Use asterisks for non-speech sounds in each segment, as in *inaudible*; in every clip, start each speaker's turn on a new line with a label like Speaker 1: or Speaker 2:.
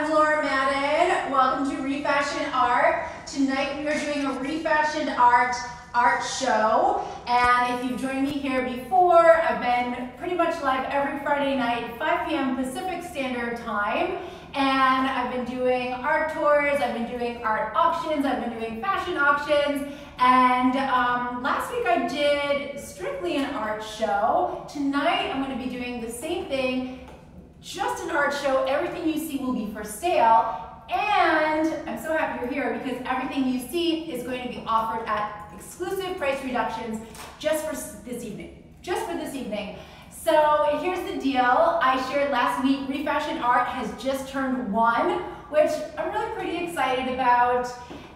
Speaker 1: I'm Laura Madden. Welcome to Refashion Art. Tonight we are doing a refashioned art art show. And if you've joined me here before, I've been pretty much live every Friday night, 5 p.m. Pacific Standard Time. And I've been doing art tours, I've been doing art auctions, I've been doing fashion auctions. And um, last week I did strictly an art show. Tonight I'm going to be doing the same thing just an art show. Everything you see will be for sale. And I'm so happy you're here because everything you see is going to be offered at exclusive price reductions just for this evening. Just for this evening. So here's the deal. I shared last week, Refashion Art has just turned one, which I'm really pretty excited about.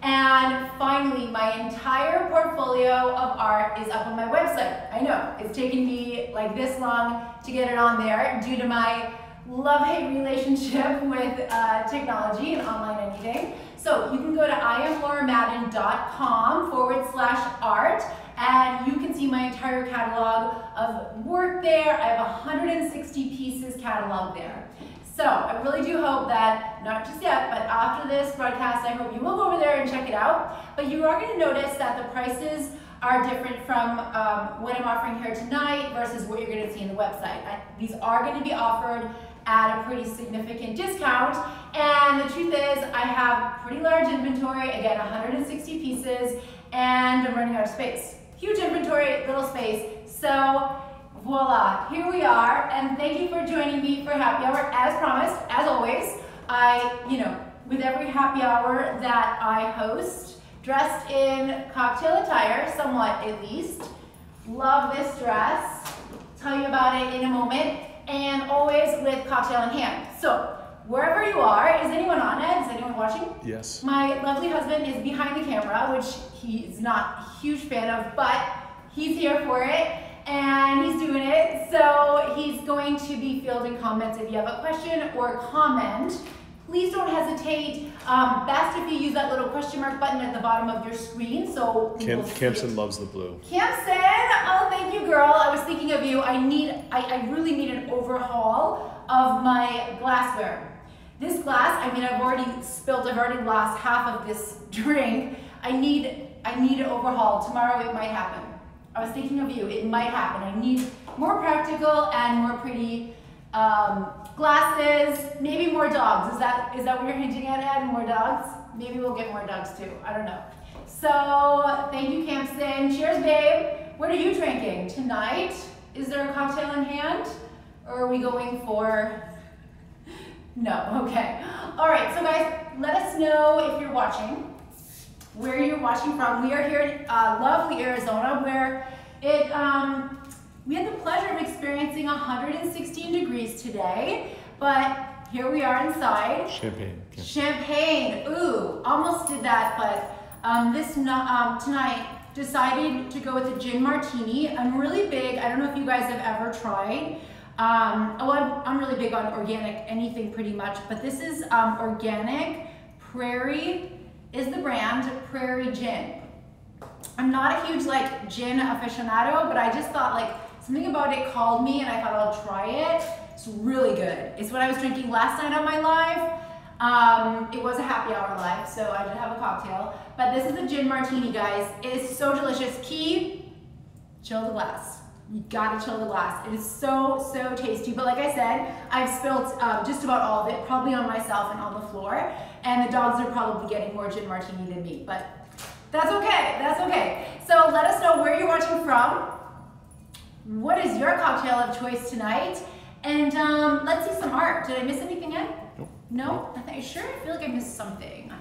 Speaker 1: And finally, my entire portfolio of art is up on my website. I know, it's taken me like this long to get it on there due to my love-hate relationship *laughs* with uh, technology and online anything. So you can go to iamlauramadden.com forward slash art and you can see my entire catalog of work there. I have 160 pieces catalog there. So I really do hope that, not just yet, but after this broadcast, I hope you will go over there and check it out. But you are gonna notice that the prices are different from um, what I'm offering here tonight versus what you're gonna see in the website. I, these are gonna be offered at a pretty significant discount. And the truth is, I have pretty large inventory, again, 160 pieces, and I'm running out of space. Huge inventory, little space. So voila, here we are. And thank you for joining me for happy hour. As promised, as always, I, you know, with every happy hour that I host, dressed in cocktail attire, somewhat at least. Love this dress. Tell you about it in a moment and always with cocktail in hand. So wherever you are, is anyone on it? Is anyone watching?
Speaker 2: Yes.
Speaker 1: My lovely husband is behind the camera, which he's not a huge fan of, but he's here for it and he's doing it. So he's going to be fielding comments if you have a question or comment Please don't hesitate. Um, best if you use that little question mark button at the bottom of your screen. So
Speaker 2: Cam- Campson loves the blue.
Speaker 1: Campson, oh thank you, girl. I was thinking of you. I need, I, I really need an overhaul of my glassware. This glass, I mean, I've already spilled. I've already lost half of this *laughs* drink. I need, I need an overhaul. Tomorrow it might happen. I was thinking of you. It might happen. I need more practical and more pretty um, glasses, maybe more dogs. Is that is that what you're hinting at, Ed? More dogs? Maybe we'll get more dogs too. I don't know. So thank you, Campson. Cheers, babe. What are you drinking tonight? Is there a cocktail in hand, or are we going for? *laughs* No. Okay. All right. So guys, let us know if you're watching, where you're watching from. We are here in uh, lovely Arizona, where it. Um, we had the pleasure of experiencing 116 degrees today, but here we are inside.
Speaker 2: Champagne.
Speaker 1: Yeah. Champagne. Ooh, almost did that, but um, this um, tonight decided to go with a gin martini. I'm really big. I don't know if you guys have ever tried. Um, well, I'm, I'm really big on organic anything pretty much, but this is um, organic. Prairie is the brand, Prairie Gin. I'm not a huge like gin aficionado, but I just thought like Something about it called me and I thought I'll try it. It's really good. It's what I was drinking last night on my live. Um, it was a happy hour live, so I did have a cocktail. But this is a gin martini, guys. It is so delicious. Key, chill the glass. You gotta chill the glass. It is so, so tasty. But like I said, I've spilled um, just about all of it, probably on myself and on the floor. And the dogs are probably getting more gin martini than me, but that's okay, that's okay. So let us know where you're watching from what is your cocktail of choice tonight? And um, let's see some art. Did I miss anything Ed?
Speaker 2: Nope.
Speaker 1: No? I sure I feel like I missed something.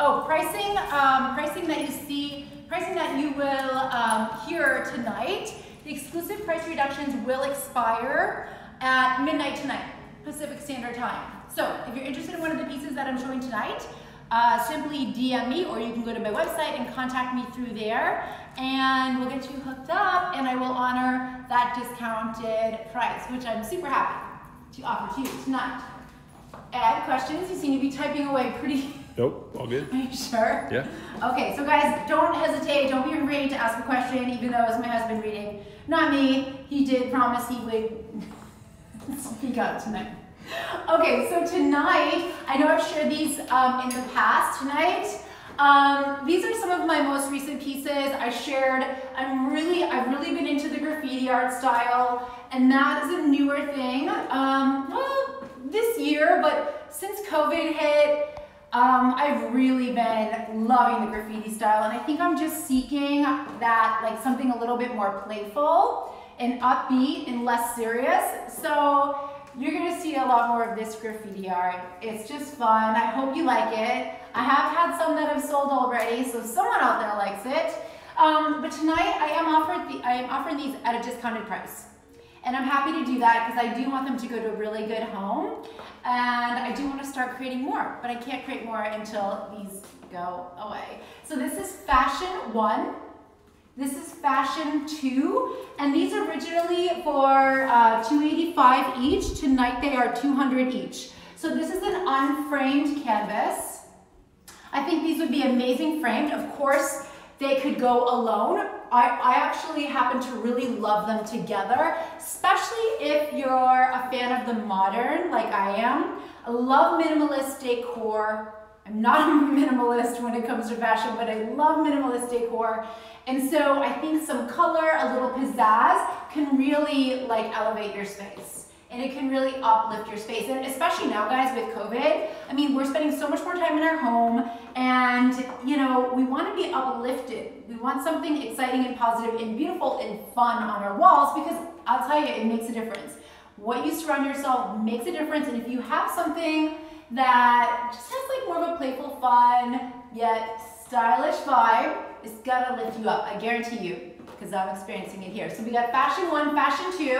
Speaker 1: Oh, pricing, um, pricing that you see, pricing that you will um, hear tonight. The exclusive price reductions will expire at midnight tonight, Pacific Standard Time. So if you're interested in one of the pieces that I'm showing tonight, uh, simply DM me or you can go to my website and contact me through there and we'll get you hooked up and I will honor that discounted price, which I'm super happy to offer to you tonight. Ed, questions? You seem to be typing away pretty... *laughs*
Speaker 2: Nope, all good.
Speaker 1: Are you sure?
Speaker 2: Yeah.
Speaker 1: Okay, so guys, don't hesitate. Don't be afraid to ask a question, even though it's my husband reading. Not me. He did promise he would *laughs* speak up tonight. Okay, so tonight, I know I've shared these um, in the past. Tonight, um, these are some of my most recent pieces I shared. I'm really, I've really been into the graffiti art style, and that is a newer thing. Um, well, this year, but since COVID hit, um, I've really been loving the graffiti style, and I think I'm just seeking that, like something a little bit more playful and upbeat and less serious. So you're gonna see a lot more of this graffiti art. It's just fun. I hope you like it. I have had some that I've sold already, so someone out there likes it. Um, but tonight I am, offered the, I am offering these at a discounted price. And I'm happy to do that because I do want them to go to a really good home. And I do want to start creating more, but I can't create more until these go away. So this is fashion one. This is fashion two, and these originally for uh, 285 each. Tonight they are 200 each. So this is an unframed canvas. I think these would be amazing framed. Of course, they could go alone. I, I actually happen to really love them together, especially if you're a fan of the modern like I am. I love minimalist decor. I'm not a *laughs* minimalist when it comes to fashion, but I love minimalist decor. And so I think some color, a little pizzazz can really like elevate your space. And it can really uplift your space. And especially now, guys, with COVID, I mean, we're spending so much more time in our home and, you know, we want to be uplifted. We want something exciting and positive and beautiful and fun on our walls because I'll tell you, it makes a difference. What you surround yourself makes a difference. And if you have something that just has like more of a playful, fun, yet stylish vibe, it's gonna lift you up. I guarantee you, because I'm experiencing it here. So we got fashion one, fashion two.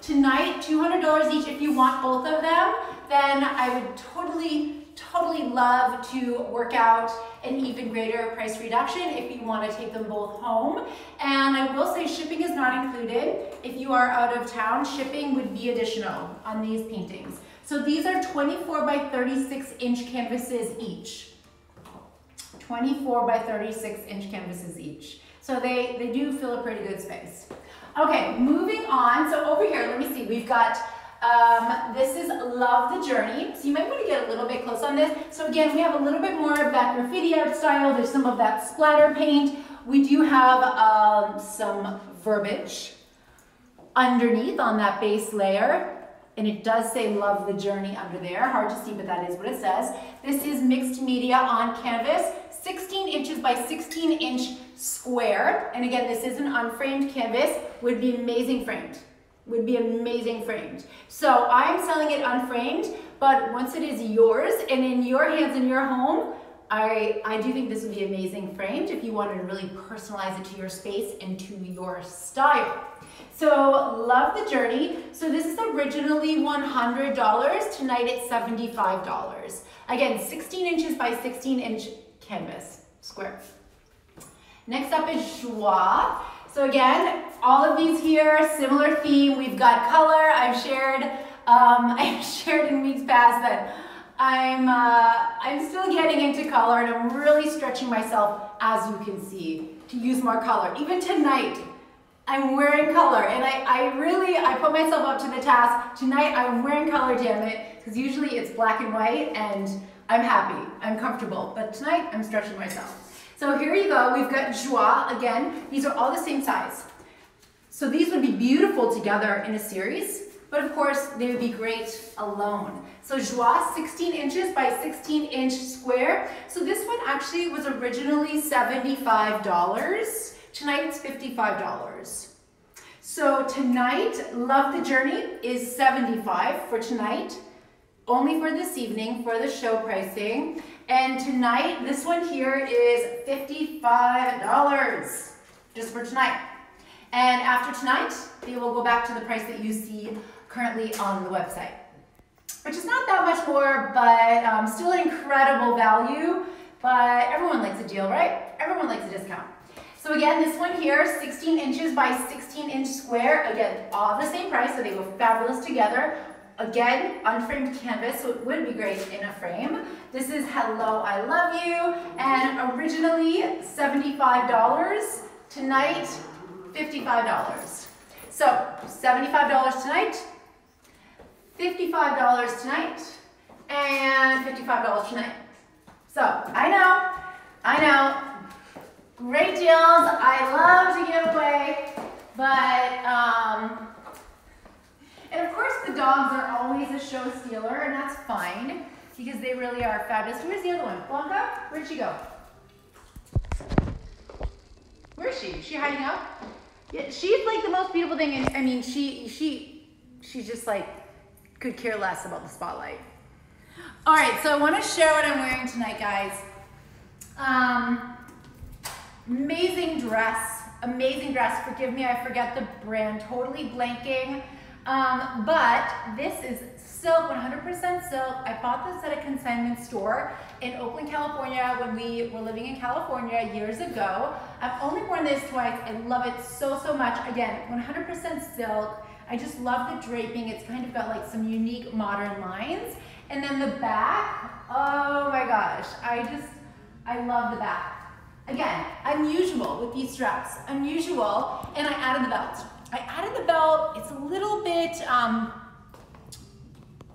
Speaker 1: Tonight, $200 each. If you want both of them, then I would totally, totally love to work out an even greater price reduction if you want to take them both home. And I will say shipping is not included. If you are out of town, shipping would be additional on these paintings. So these are 24 by 36 inch canvases each. 24 by 36 inch canvases each. So they, they do fill a pretty good space. Okay, moving on. So over here, let me see, we've got, um, this is Love the Journey. So you might want to get a little bit close on this. So again, we have a little bit more of that graffiti art style. There's some of that splatter paint. We do have um, some verbiage underneath on that base layer and it does say love the journey under there. Hard to see, but that is what it says. This is mixed media on canvas, 16 inches by 16 inch square. And again, this is an unframed canvas, would be amazing framed. Would be amazing framed. So I'm selling it unframed, but once it is yours and in your hands in your home, I, I do think this would be amazing framed if you wanted to really personalize it to your space and to your style. So love the journey. So this is originally $100. Tonight it's $75. Again, 16 inches by 16 inch canvas, square. Next up is joie. So again, all of these here, similar theme. We've got color. I've shared, um, *laughs* I've shared in weeks past that I'm, uh, I'm still getting into color and I'm really stretching myself, as you can see, to use more color. Even tonight, I'm wearing color and I, I really, I put myself up to the task. Tonight I'm wearing color, damn it, because usually it's black and white and I'm happy, I'm comfortable. But tonight I'm stretching myself. So here you go, we've got joie again. These are all the same size. So these would be beautiful together in a series, but of course they would be great alone. So joie, 16 inches by 16 inch square. So this one actually was originally $75. Tonight it's $55. So tonight, Love the Journey is 75 for tonight, only for this evening for the show pricing. And tonight, this one here is $55 just for tonight. And after tonight, they will go back to the price that you see currently on the website, which is not that much more, but um, still incredible value. But everyone likes a deal, right? Everyone likes a discount. So again, this one here, 16 inches by 16 inch square. Again, all the same price, so they go fabulous together. Again, unframed canvas, so it would be great in a frame. This is Hello, I Love You, and originally $75. Tonight, $55. So $75 tonight, $55 tonight and $55 tonight. So I know, I know, great deals. I love to give away, but, um, and of course the dogs are always a show stealer and that's fine because they really are fabulous. Where's the other one? Blanca? Where'd she go? Where is she? Is she hiding out? Yeah, she's like the most beautiful thing, and I mean, she she she's just like could care less about the spotlight. All right, so I want to share what I'm wearing tonight, guys. Um, amazing dress, amazing dress. Forgive me, I forget the brand, totally blanking. Um, but this is silk, 100% silk. I bought this at a consignment store in Oakland, California when we were living in California years ago. I've only worn this twice. I love it so, so much. Again, 100% silk. I just love the draping. It's kind of got like some unique modern lines. And then the back, oh my gosh, I just, I love the back. Again, unusual with these straps, unusual, and I added the belt. I added the belt, it's a little bit, um,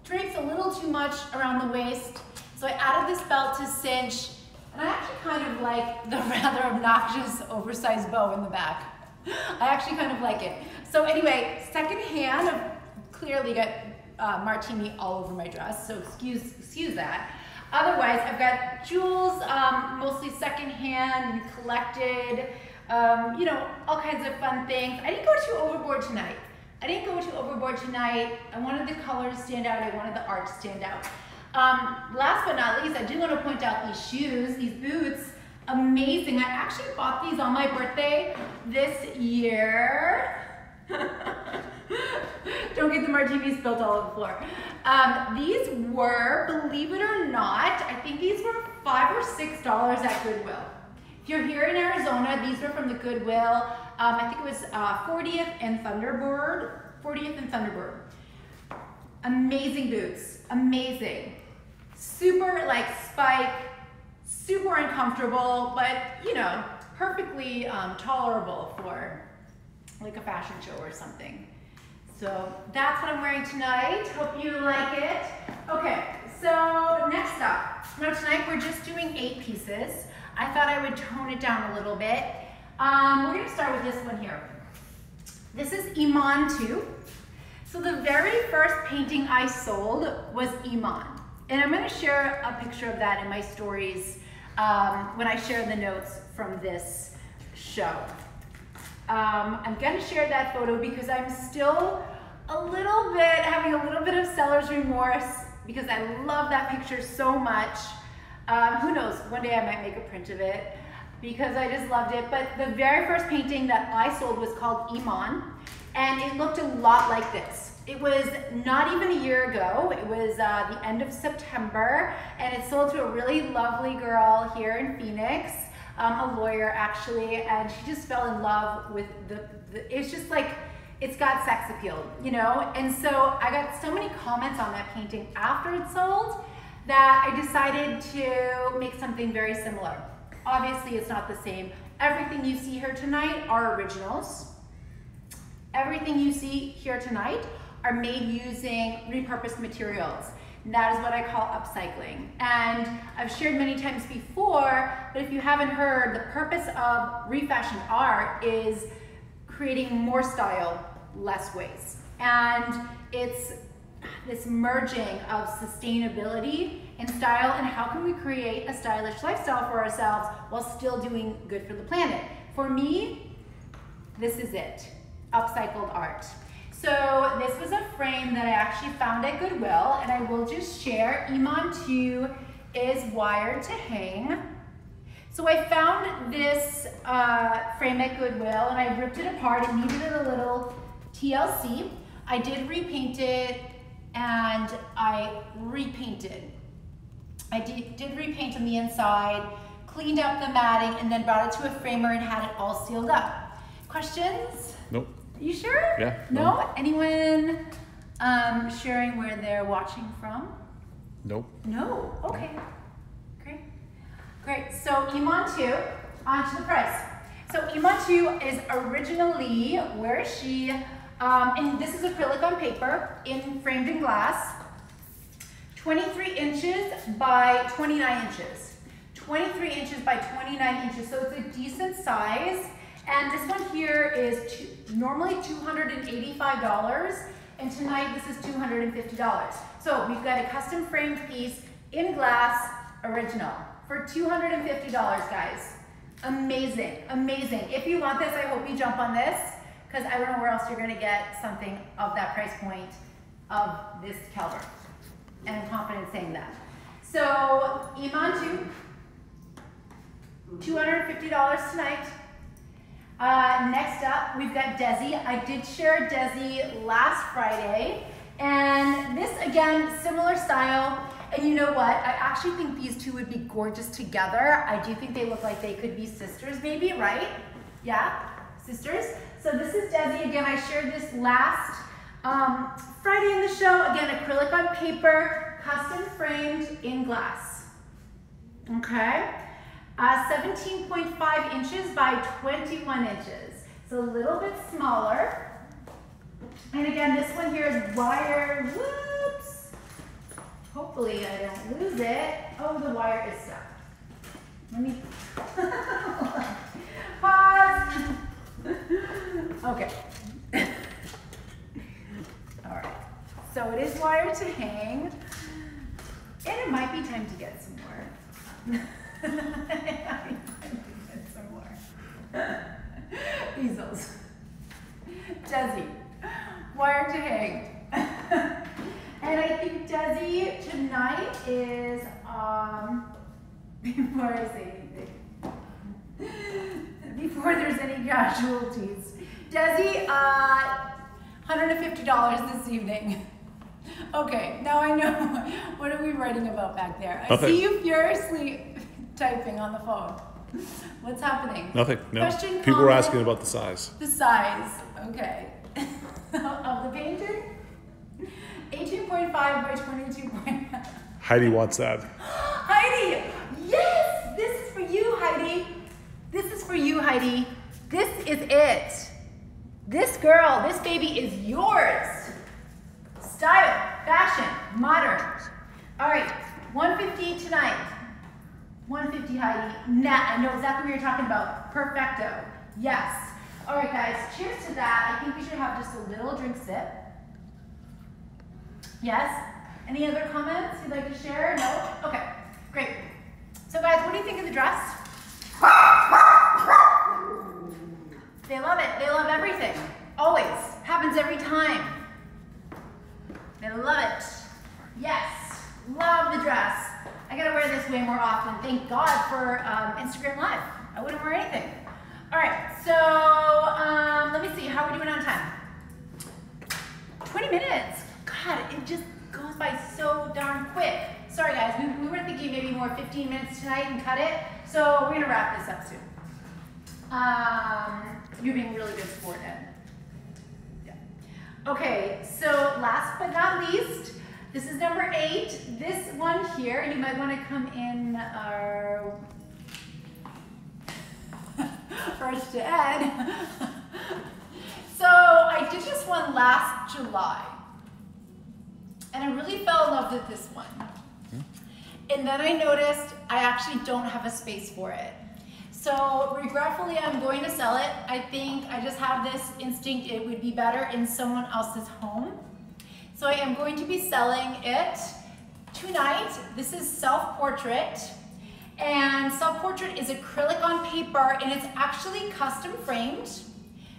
Speaker 1: drapes a little too much around the waist, so I added this belt to cinch, and I actually kind of like the *laughs* rather obnoxious oversized bow in the back. I actually kind of like it. So anyway, second hand, I've clearly got uh, martini all over my dress, so excuse, excuse that. Otherwise, I've got jewels, um, mostly secondhand and collected, um, you know, all kinds of fun things. I didn't go too overboard tonight. I didn't go too overboard tonight. I wanted the color to stand out. I wanted the art to stand out. Um, last but not least, I do want to point out these shoes, these boots. Amazing. I actually bought these on my birthday this year. *laughs* Don't get the martinis spilled all over the floor. Um, these were, believe it or not, I think these were five or six dollars at Goodwill. If you're here in Arizona, these were from the Goodwill. Um, I think it was uh, 40th and Thunderbird. 40th and Thunderbird. Amazing boots, amazing. Super like spike, super uncomfortable, but you know, perfectly um, tolerable for like a fashion show or something. So that's what I'm wearing tonight. Hope you like it. Okay, so next up. Now tonight we're just doing eight pieces. I thought I would tone it down a little bit. Um, we're gonna start with this one here. This is Iman 2. So the very first painting I sold was Iman. And I'm gonna share a picture of that in my stories um, when I share the notes from this show. Um, I'm gonna share that photo because I'm still a little bit, having a little bit of seller's remorse because I love that picture so much. Um, who knows, one day I might make a print of it because I just loved it. But the very first painting that I sold was called Iman and it looked a lot like this. It was not even a year ago. It was uh, the end of September and it sold to a really lovely girl here in Phoenix um, a lawyer actually, and she just fell in love with the, the, it's just like, it's got sex appeal, you know? And so I got so many comments on that painting after it sold that I decided to make something very similar. Obviously, it's not the same. Everything you see here tonight are originals. Everything you see here tonight are made using repurposed materials. That is what I call upcycling. And I've shared many times before, but if you haven't heard, the purpose of refashioned art is creating more style, less waste. And it's this merging of sustainability and style and how can we create a stylish lifestyle for ourselves while still doing good for the planet. For me, this is it, upcycled art. So this was a frame that I actually found at Goodwill and I will just share. Iman 2 is wired to hang. So I found this uh, frame at Goodwill and I ripped it apart. It needed a little TLC. I did repaint it and I repainted. I did, did repaint on the inside, cleaned up the matting, and then brought it to a framer and had it all sealed up. Questions? You sure?
Speaker 2: Yeah.
Speaker 1: No? no. Anyone um, sharing where they're watching from?
Speaker 2: Nope.
Speaker 1: No. Okay. Great. Great. So Iman 2, on to the price. So Iman 2 is originally, where is she? Um, and this is acrylic on paper, in framed in glass. 23 inches by 29 inches. 23 inches by 29 inches, so it's a decent size. And this one here is two, normally $285, and tonight this is $250. So we've got a custom framed piece in glass, original, for $250, guys. Amazing, amazing. If you want this, I hope you jump on this, because I don't know where else you're gonna get something of that price point of this caliber. And I'm confident saying that. So, Iman 2, $250 tonight. Uh, next up, we've got Desi. I did share Desi last Friday. And this, again, similar style. And you know what? I actually think these two would be gorgeous together. I do think they look like they could be sisters maybe, right? Yeah, sisters. So this is Desi. Again, I shared this last um, Friday in the show. Again, acrylic on paper, custom framed in glass. Okay. Uh, 17.5 inches by 21 inches. It's a little bit smaller. And again, this one here is wire, whoops. Hopefully I don't lose it. Oh, the wire is stuck. Let me, *laughs* pause. *laughs* okay. *coughs* All right, so it is wired to hang. And it might be time to get some more. some more. Easels. Desi, wired to hang. and I think Desi tonight is, um, before I say anything, before there's any casualties. Desi, uh, $150 this evening. Okay, now I know. What are we writing about back there? I
Speaker 2: Nothing.
Speaker 1: see you furiously *laughs* typing on the phone. *laughs* What's happening?
Speaker 2: Nothing. No.
Speaker 1: Question,
Speaker 2: People were
Speaker 1: comment?
Speaker 2: asking about the size.
Speaker 1: The size, okay. *laughs* of the painting? 18.5 by 22.
Speaker 2: Heidi wants that. *gasps*
Speaker 1: Heidi! Yes! This is for you, Heidi. This is for you, Heidi. This is it. This girl, this baby is yours. Style, fashion, modern. All right, 150 tonight. 150, Heidi. Nah, I know exactly what you're talking about. Perfecto. Yes. All right, guys, cheers to that. I think we should have just a little drink sip. Yes? Any other comments you'd like to share? No? Okay, great. So guys, what do you think of the dress? They love it. They love everything. Always. Happens every time. They love it. Yes. Love the dress. I gotta wear this way more often. Thank God for um, Instagram Live. I wouldn't wear anything. All right, so um, let me see. How are we doing on time? 20 minutes. God, it just goes by so darn quick. Sorry guys, we, we were thinking maybe more 15 minutes tonight and cut it. So we're gonna wrap this up soon. Um, you're being really good sport, Ed. Yeah. Okay, so last but not least, this is number eight. This one here, you might want to come in uh, *laughs* first to Ed. *laughs* so I did this one last July, and I really fell in love with this one. And then I noticed I actually don't have a space for it. So regretfully, I'm going to sell it. I think I just have this instinct it would be better in someone else's home. So I am going to be selling it tonight. This is self-portrait. And self-portrait is acrylic on paper and it's actually custom framed.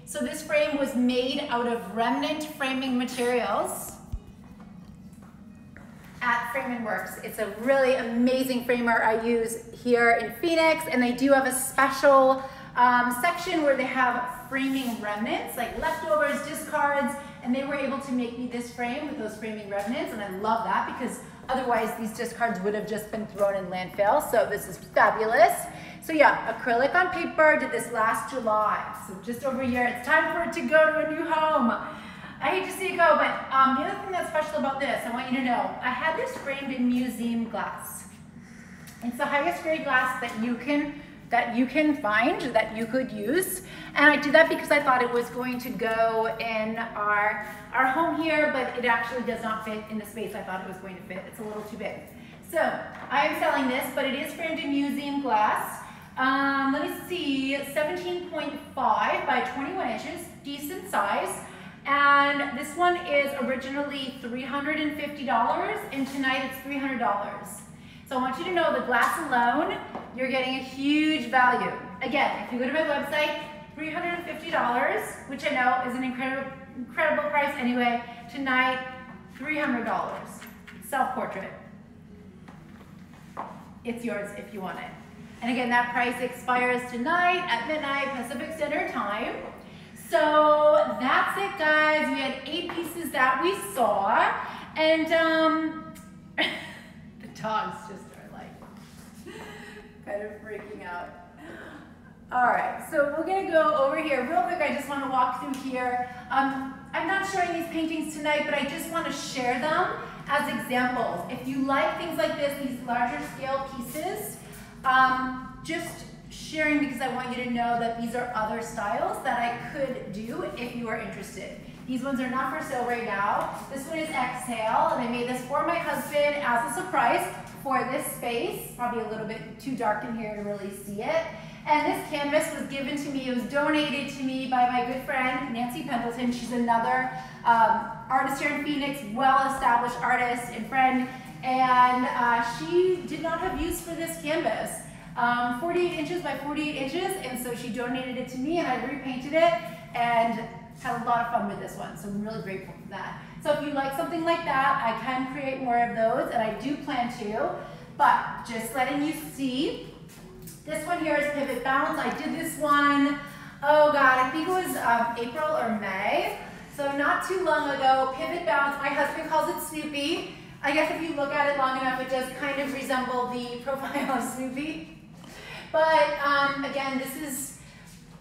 Speaker 1: So this frame was made out of remnant framing materials at Frame Works. It's a really amazing framer I use here in Phoenix, and they do have a special um, section where they have framing remnants, like leftovers, and they were able to make me this frame with those framing remnants, and I love that because otherwise these discards would have just been thrown in landfill, so this is fabulous. So yeah, acrylic on paper, did this last July, so just over a year. It's time for it to go to a new home. I hate to see it go, but um, the other thing that's special about this, I want you to know, I had this framed in museum glass. It's the highest grade glass that you can that you can find that you could use. And I did that because I thought it was going to go in our, our home here, but it actually does not fit in the space I thought it was going to fit. It's a little too big. So I am selling this, but it is framed in museum glass. Um, let me see, 17.5 by 21 inches, decent size. And this one is originally $350 and tonight it's $300. So I want you to know the glass alone, you're getting a huge value. Again, if you go to my website, $350, which I know is an incredible, incredible price anyway. Tonight, $300, self-portrait. It's yours if you want it. And again, that price expires tonight at midnight Pacific Standard Time. So that's it, guys. We had eight pieces that we saw. And um, *laughs* the dogs just kind of freaking out. All right, so we're gonna go over here real quick. I just wanna walk through here. Um, I'm not showing these paintings tonight, but I just wanna share them as examples. If you like things like this, these larger scale pieces, um, just sharing because I want you to know that these are other styles that I could do if you are interested. These ones are not for sale right now. This one is Exhale, and I made this for my husband as a surprise for this space. Probably a little bit too dark in here to really see it. And this canvas was given to me, it was donated to me by my good friend, Nancy Pendleton. She's another um, artist here in Phoenix, well-established artist and friend. And uh, she did not have use for this canvas. Um, 48 inches by 48 inches, and so she donated it to me and I repainted it and had a lot of fun with this one, so I'm really grateful for that. So if you like something like that, I can create more of those, and I do plan to, but just letting you see, this one here is Pivot Bounce. I did this one, oh God, I think it was um, April or May. So not too long ago, Pivot Bounce, my husband calls it Snoopy. I guess if you look at it long enough, it does kind of resemble the *laughs* profile of Snoopy. But um, again, this is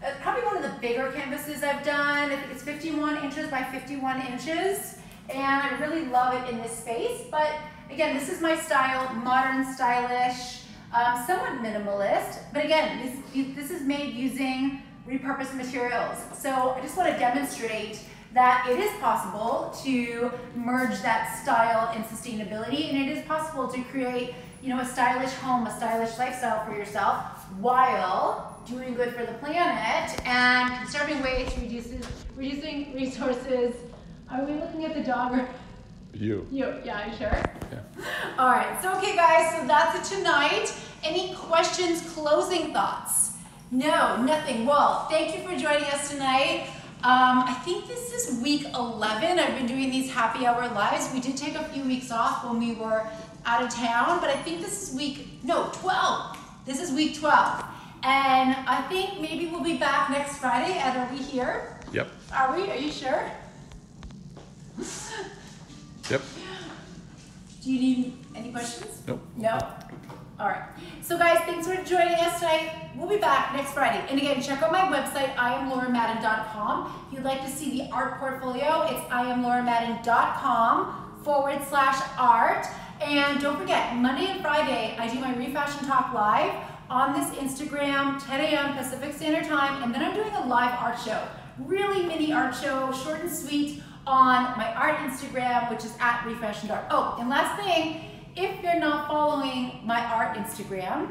Speaker 1: uh, probably one of the bigger canvases I've done. I think it's 51 inches by 51 inches. And I really love it in this space. But again, this is my style, modern, stylish um, somewhat minimalist, but again, this, this is made using repurposed materials. So I just want to demonstrate that it is possible to merge that style and sustainability, and it is possible to create, you know, a stylish home, a stylish lifestyle for yourself while doing good for the planet and conserving waste, reduces, reducing resources. Are we looking at the dog or?
Speaker 2: You.
Speaker 1: You, yeah, you sure?
Speaker 2: Yeah.
Speaker 1: All right, so okay guys, so that's it tonight. Any questions, closing thoughts? No, nothing. Well, thank you for joining us tonight. Um, I think this is week 11. I've been doing these happy hour lives. We did take a few weeks off when we were out of town, but I think this is week, no, 12. This is week 12. And I think maybe we'll be back next Friday. And are we here?
Speaker 2: Yep.
Speaker 1: Are we? Are you sure? *laughs*
Speaker 2: Yep.
Speaker 1: Do you need any questions?
Speaker 2: Nope.
Speaker 1: No? All right. So guys, thanks for joining us tonight. We'll be back next Friday. And again, check out my website, iamlauramadden.com. If you'd like to see the art portfolio, it's iamlauramadden.com forward slash art. And don't forget, Monday and Friday, I do my Refashion Talk live on this Instagram, 10 a.m. Pacific Standard Time, and then I'm doing a live art show. Really mini art show, short and sweet, on my art Instagram, which is at Refashion Art. Oh, and last thing, if you're not following my art Instagram,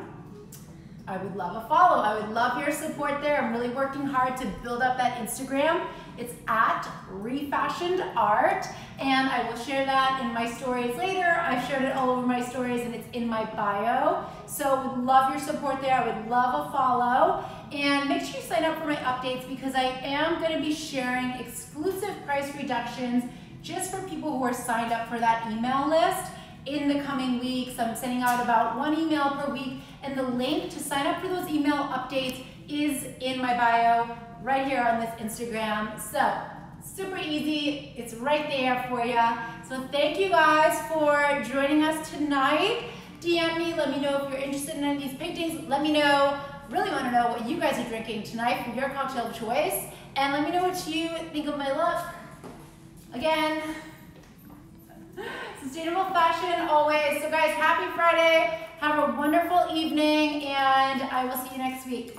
Speaker 1: I would love a follow. I would love your support there. I'm really working hard to build up that Instagram. It's at Refashioned Art, and I will share that in my stories later. I've shared it all over my stories, and it's in my bio. So would love your support there. I would love a follow. And make sure you sign up for my updates because I am going to be sharing exclusive price reductions just for people who are signed up for that email list in the coming weeks. I'm sending out about one email per week, and the link to sign up for those email updates is in my bio right here on this Instagram. So super easy, it's right there for you. So thank you guys for joining us tonight. DM me, let me know if you're interested in any of these paintings. Let me know, really want to know what you guys are drinking tonight for your cocktail of choice. And let me know what you think of my look. Again, sustainable fashion always. So guys, happy Friday. Have a wonderful evening, and I will see you next week.